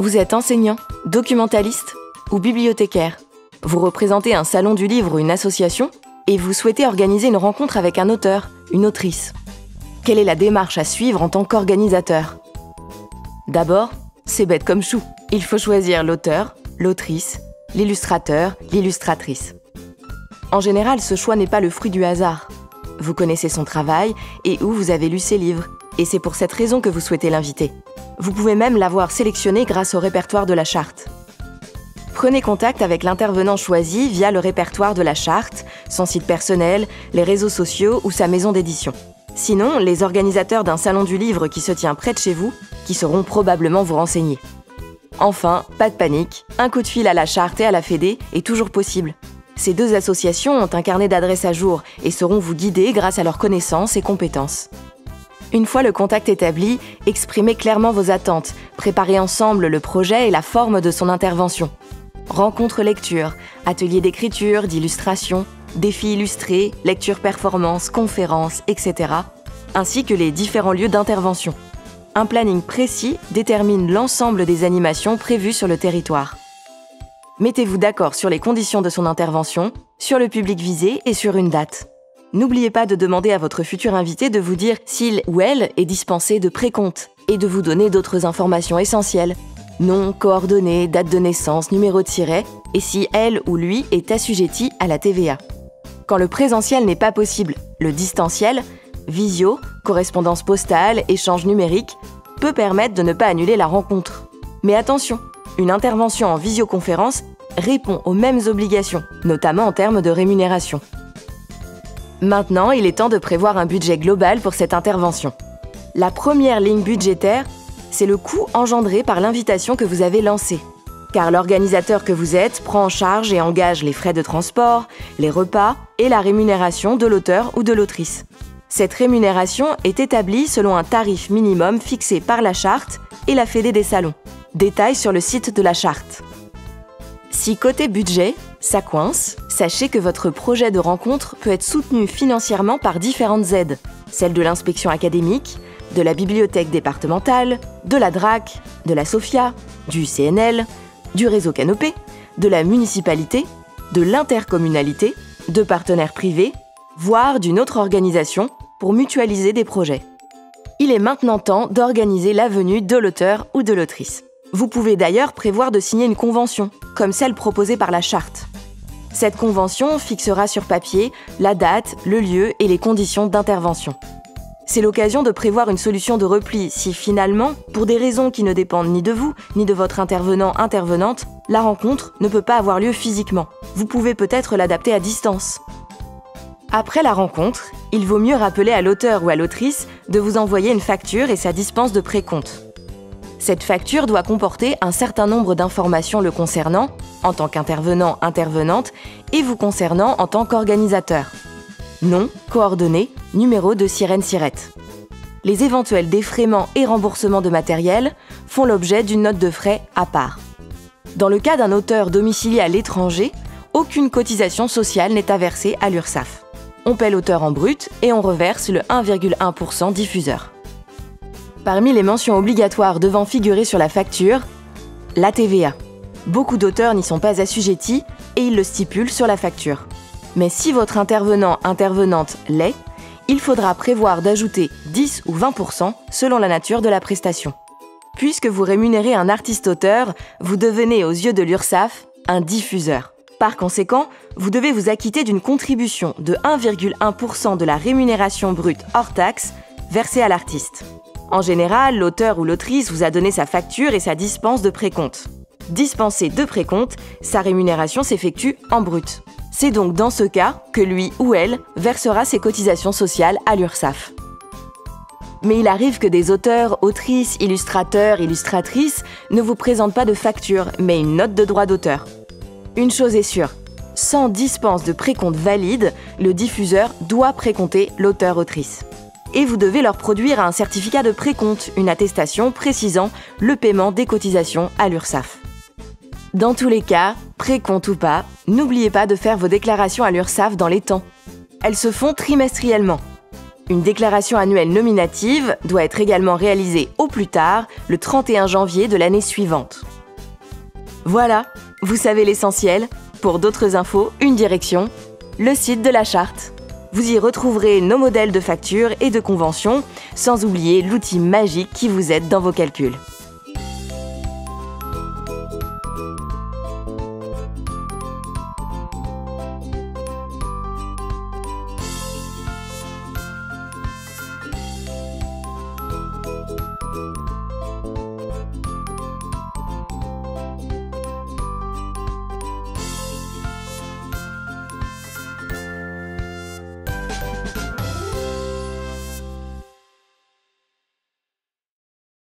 Vous êtes enseignant, documentaliste ou bibliothécaire. Vous représentez un salon du livre ou une association et vous souhaitez organiser une rencontre avec un auteur, une autrice. Quelle est la démarche à suivre en tant qu'organisateur? D'abord, c'est bête comme chou. Il faut choisir l'auteur, l'autrice, l'illustrateur, l'illustratrice. En général, ce choix n'est pas le fruit du hasard. Vous connaissez son travail et où vous avez lu ses livres, et c'est pour cette raison que vous souhaitez l'inviter. Vous pouvez même l'avoir sélectionné grâce au répertoire de la charte. Prenez contact avec l'intervenant choisi via le répertoire de la charte, son site personnel, les réseaux sociaux ou sa maison d'édition. Sinon, les organisateurs d'un salon du livre qui se tient près de chez vous, qui sauront probablement vous renseigner. Enfin, pas de panique, un coup de fil à la charte et à la Fédé est toujours possible. Ces deux associations ont un carnet d'adresses à jour et sauront vous guider grâce à leurs connaissances et compétences. Une fois le contact établi, exprimez clairement vos attentes, préparez ensemble le projet et la forme de son intervention. Rencontre lecture, ateliers d'écriture, d'illustration, défis illustrés, lecture performance, conférences, etc., ainsi que les différents lieux d'intervention. Un planning précis détermine l'ensemble des animations prévues sur le territoire. Mettez-vous d'accord sur les conditions de son intervention, sur le public visé et sur une date. N'oubliez pas de demander à votre futur invité de vous dire s'il ou elle est dispensé de précompte et de vous donner d'autres informations essentielles. Nom, coordonnées, date de naissance, numéro de siret, et si elle ou lui est assujetti à la TVA. Quand le présentiel n'est pas possible, le distanciel, visio, correspondance postale, échange numérique, peut permettre de ne pas annuler la rencontre. Mais attention, une intervention en visioconférence répond aux mêmes obligations, notamment en termes de rémunération. Maintenant, il est temps de prévoir un budget global pour cette intervention. La première ligne budgétaire, c'est le coût engendré par l'invitation que vous avez lancée. Car l'organisateur que vous êtes prend en charge et engage les frais de transport, les repas et la rémunération de l'auteur ou de l'autrice. Cette rémunération est établie selon un tarif minimum fixé par la charte et la Fédé des salons. Détail sur le site de la charte. Si côté budget, ça coince, sachez que votre projet de rencontre peut être soutenu financièrement par différentes aides, celles de l'inspection académique, de la bibliothèque départementale, de la DRAC, de la SOFIA, du CNL, du réseau Canopé, de la municipalité, de l'intercommunalité, de partenaires privés, voire d'une autre organisation pour mutualiser des projets. Il est maintenant temps d'organiser la venue de l'auteur ou de l'autrice. Vous pouvez d'ailleurs prévoir de signer une convention, comme celle proposée par la charte. Cette convention fixera sur papier la date, le lieu et les conditions d'intervention. C'est l'occasion de prévoir une solution de repli si finalement, pour des raisons qui ne dépendent ni de vous, ni de votre intervenant-intervenante, la rencontre ne peut pas avoir lieu physiquement. Vous pouvez peut-être l'adapter à distance. Après la rencontre, il vaut mieux rappeler à l'auteur ou à l'autrice de vous envoyer une facture et sa dispense de précompte. Cette facture doit comporter un certain nombre d'informations le concernant, en tant qu'intervenant, intervenante, et vous concernant en tant qu'organisateur. Nom, coordonnées, numéro de sirène sirette. Les éventuels défraiements et remboursements de matériel font l'objet d'une note de frais à part. Dans le cas d'un auteur domicilié à l'étranger, aucune cotisation sociale n'est à à l'URSSAF. On paie l'auteur en brut et on reverse le 1,1% diffuseur. Parmi les mentions obligatoires devant figurer sur la facture, la TVA. Beaucoup d'auteurs n'y sont pas assujettis et ils le stipulent sur la facture. Mais si votre intervenant intervenante l'est, il faudra prévoir d'ajouter 10 ou 20% selon la nature de la prestation. Puisque vous rémunérez un artiste-auteur, vous devenez aux yeux de l'URSSAF un diffuseur. Par conséquent, vous devez vous acquitter d'une contribution de 1,1% de la rémunération brute hors taxe versée à l'artiste. En général, l'auteur ou l'autrice vous a donné sa facture et sa dispense de précompte. Dispensé de précompte, sa rémunération s'effectue en brut. C'est donc dans ce cas que lui ou elle versera ses cotisations sociales à l'URSSAF. Mais il arrive que des auteurs, autrices, illustrateurs, illustratrices ne vous présentent pas de facture, mais une note de droit d'auteur. Une chose est sûre, sans dispense de précompte valide, le diffuseur doit précompter l'auteur-autrice et vous devez leur produire un certificat de précompte, une attestation précisant le paiement des cotisations à l'URSSAF. Dans tous les cas, précompte ou pas, n'oubliez pas de faire vos déclarations à l'URSSAF dans les temps. Elles se font trimestriellement. Une déclaration annuelle nominative doit être également réalisée au plus tard le 31 janvier de l'année suivante. Voilà, vous savez l'essentiel. Pour d'autres infos, une direction, le site de la charte. Vous y retrouverez nos modèles de factures et de conventions, sans oublier l'outil magique qui vous aide dans vos calculs.